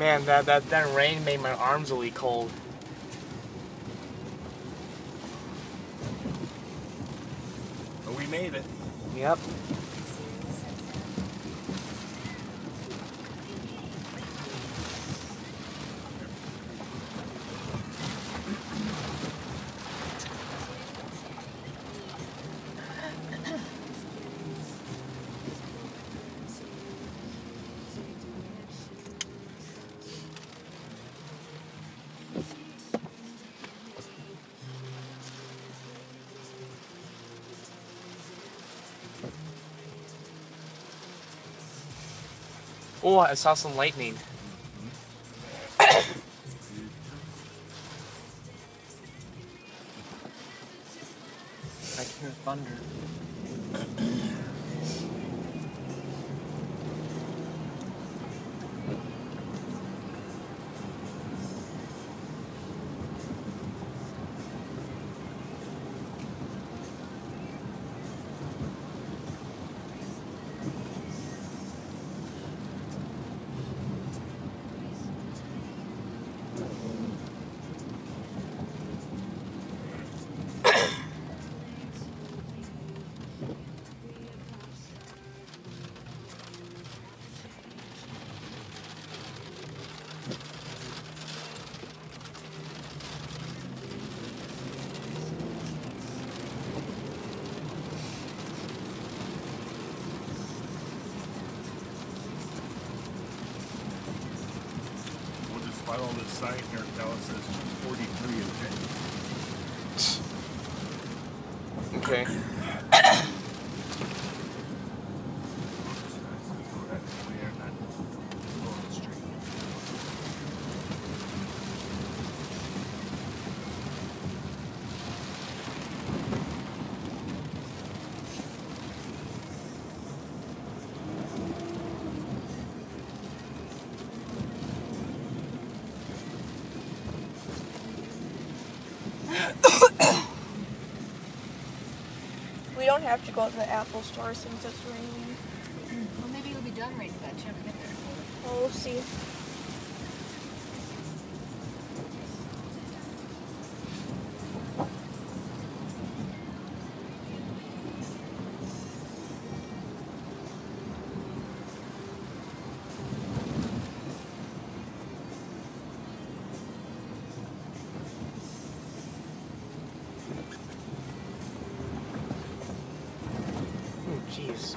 Man, that, that, that rain made my arms really cold. But we made it. Yep. Oh, I saw some lightning. I hear thunder. Sign here until it says 43 and Okay. Have to go to the Apple store since it's raining. Well, maybe it'll be done raining by the time we get there. Well, we'll see. Jeez.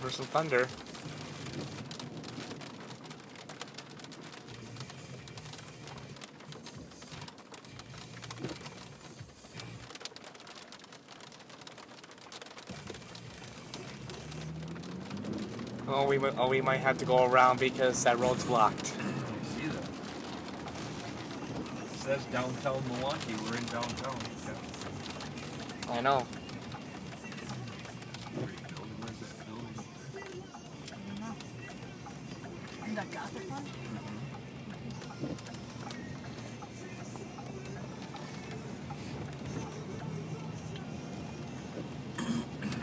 There's some thunder. Oh, we mi- oh we might have to go around because that road's blocked. See that? It says downtown Milwaukee. We're in downtown. Yeah. I know.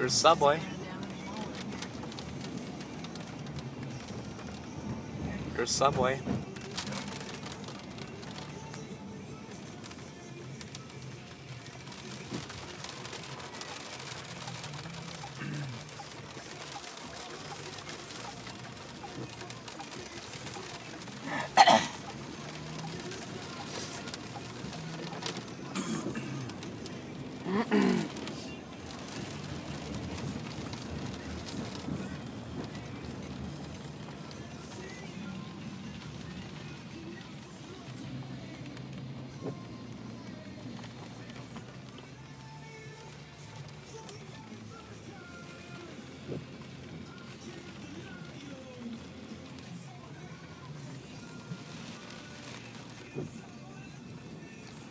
There's Subway. There's Subway.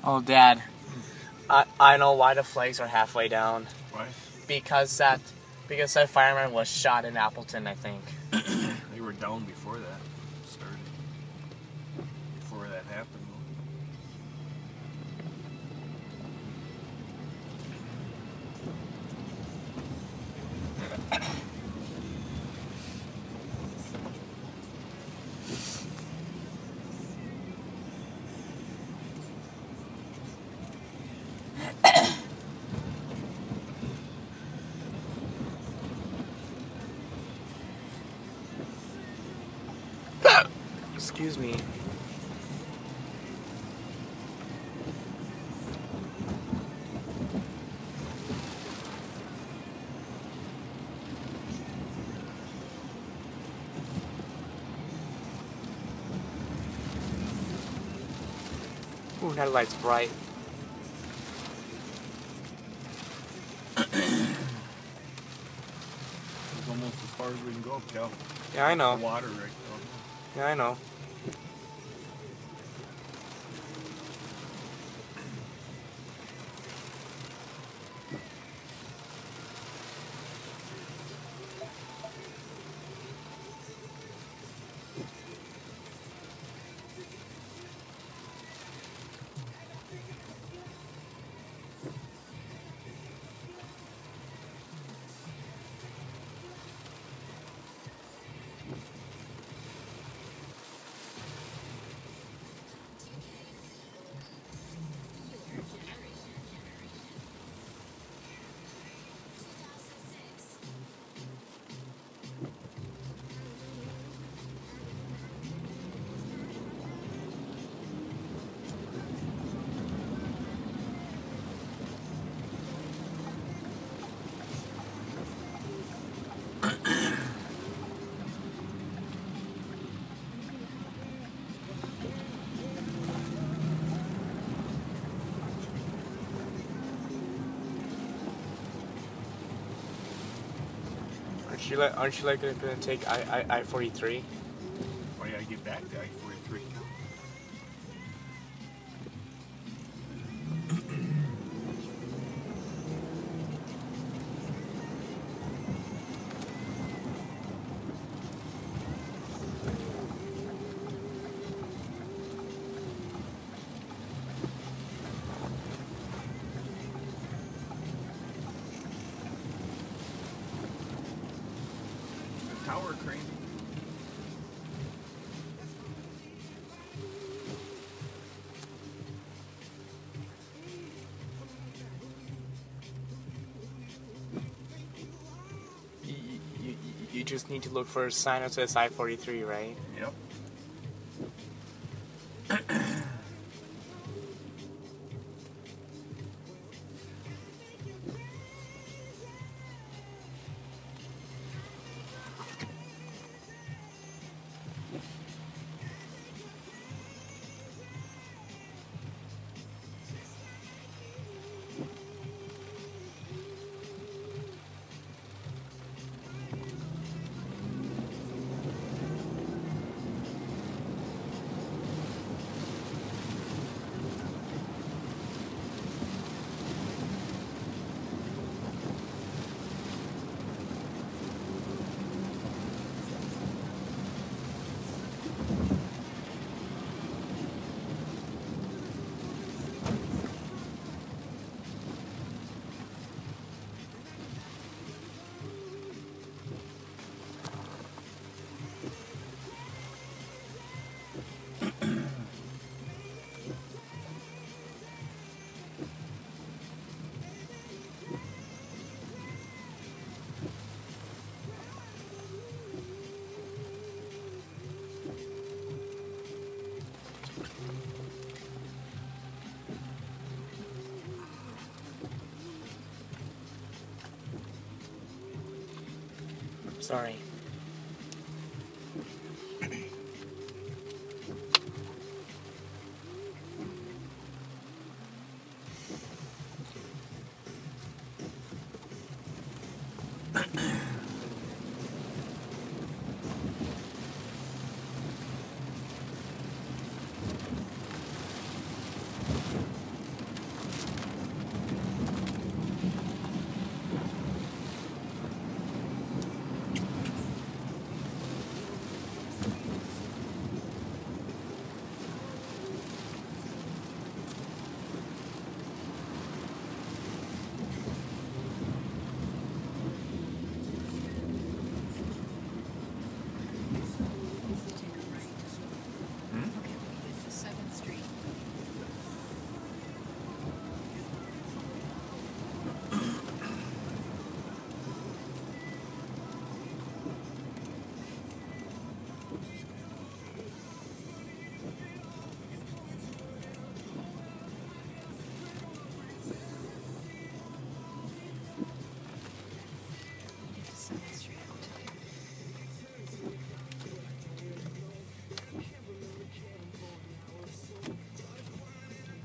Oh, Dad. I I know why the flags are halfway down. Why? Because that because that fireman was shot in Appleton, I think. They were down before that started. Before that happened. Excuse me. Ooh, that light's bright. It's almost as far as we can go, Cal. Yeah, I know. The water right now. Yeah, I know. Aren't you like aren't you like gonna, take I I I forty three? Why oh, gotta get back to I-43? Just need to look for forty three, right? Yep. Sorry.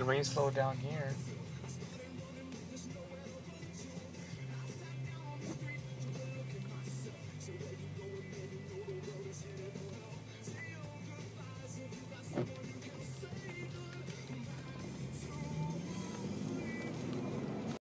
Rain slowed down here.